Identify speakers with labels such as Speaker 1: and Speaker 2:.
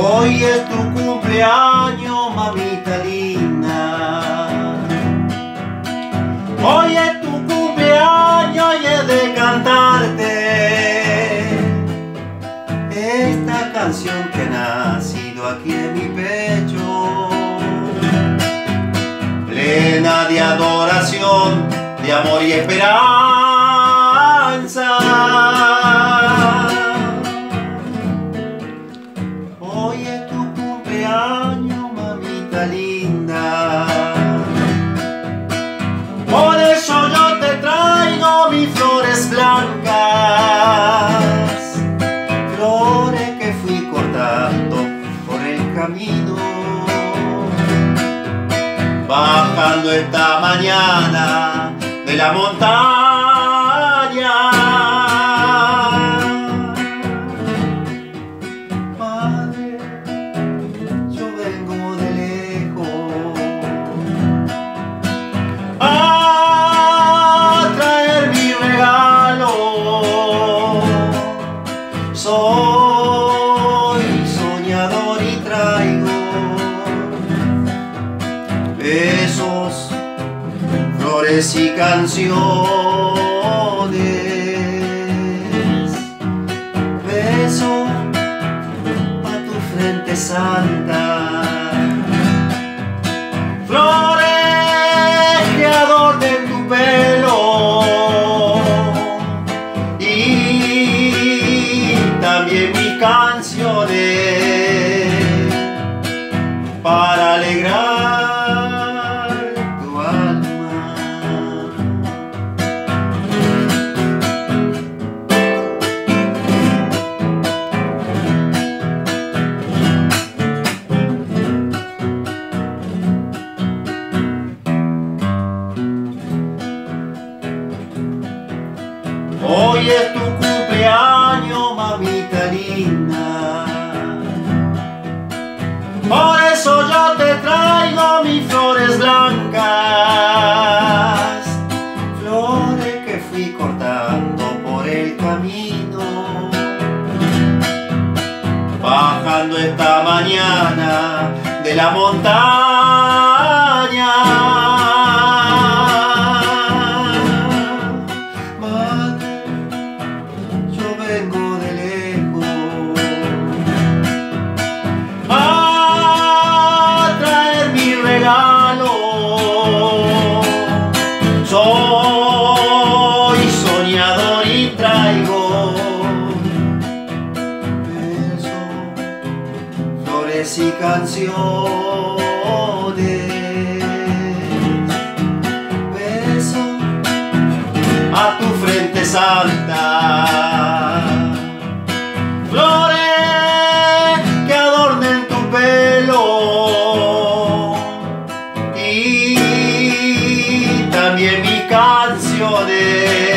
Speaker 1: Hoy es tu cumpleaños, mamita linda. Hoy es tu cumpleaños y es de cantarte esta canción que ha nacido aquí en mi pecho. Plena de adoración, de amor y esperanza. Por eso yo te traigo mis flores blancas, flores que fui cortando por el camino. Bajando esta mañana de la montaña. Soy soñador y traigo besos, flores y canciones. Beso a tu frente santa. También mis canciones Bajando esta mañana de la montaña. Soy y canciones. Beso a tu frente santa. Flores que adornen tu pelo. Y también mis canciones